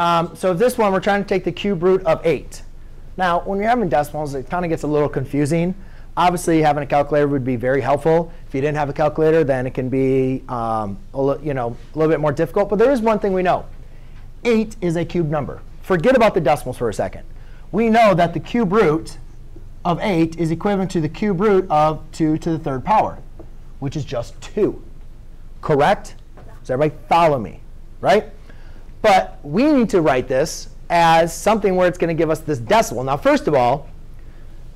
Um, so this one, we're trying to take the cube root of 8. Now, when you're having decimals, it kind of gets a little confusing. Obviously, having a calculator would be very helpful. If you didn't have a calculator, then it can be um, a, you know, a little bit more difficult. But there is one thing we know. 8 is a cube number. Forget about the decimals for a second. We know that the cube root of 8 is equivalent to the cube root of 2 to the third power, which is just 2. Correct? Does everybody follow me? Right? But we need to write this as something where it's going to give us this decimal. Now, first of all,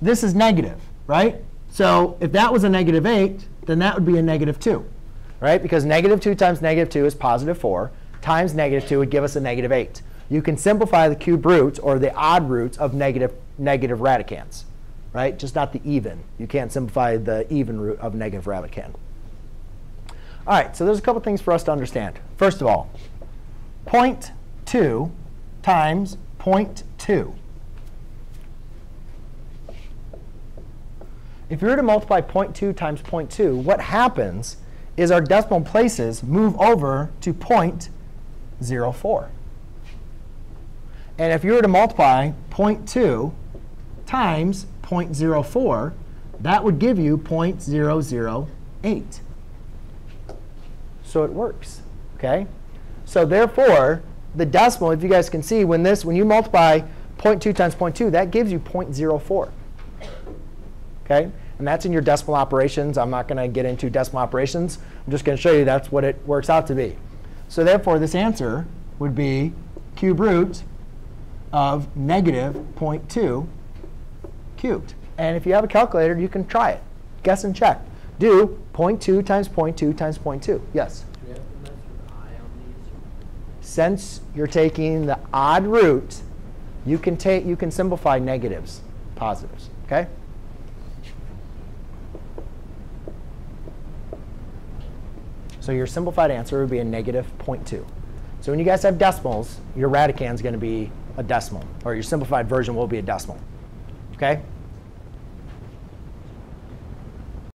this is negative, right? So if that was a negative 8, then that would be a negative 2, right? Because negative 2 times negative 2 is positive 4, times negative 2 would give us a negative 8. You can simplify the cube roots or the odd roots of negative, negative radicands, right? Just not the even. You can't simplify the even root of negative radicand. All right, so there's a couple things for us to understand. First of all, 0.2 times 0.2. If you were to multiply 0.2 times 0.2, what happens is our decimal places move over to 0.04. And if you were to multiply 0.2 times 0.04, that would give you 0.008. So it works. Okay? So therefore, the decimal, if you guys can see, when this, when you multiply 0.2 times 0.2, that gives you 0.04. Okay? And that's in your decimal operations. I'm not going to get into decimal operations. I'm just going to show you that's what it works out to be. So therefore, this answer would be cube root of negative 0.2 cubed. And if you have a calculator, you can try it. Guess and check. Do 0.2 times 0.2 times 0.2. Yes? Since you're taking the odd root, you can take you can simplify negatives, positives. Okay? So your simplified answer would be a negative 0.2. So when you guys have decimals, your radicand is going to be a decimal, or your simplified version will be a decimal. Okay?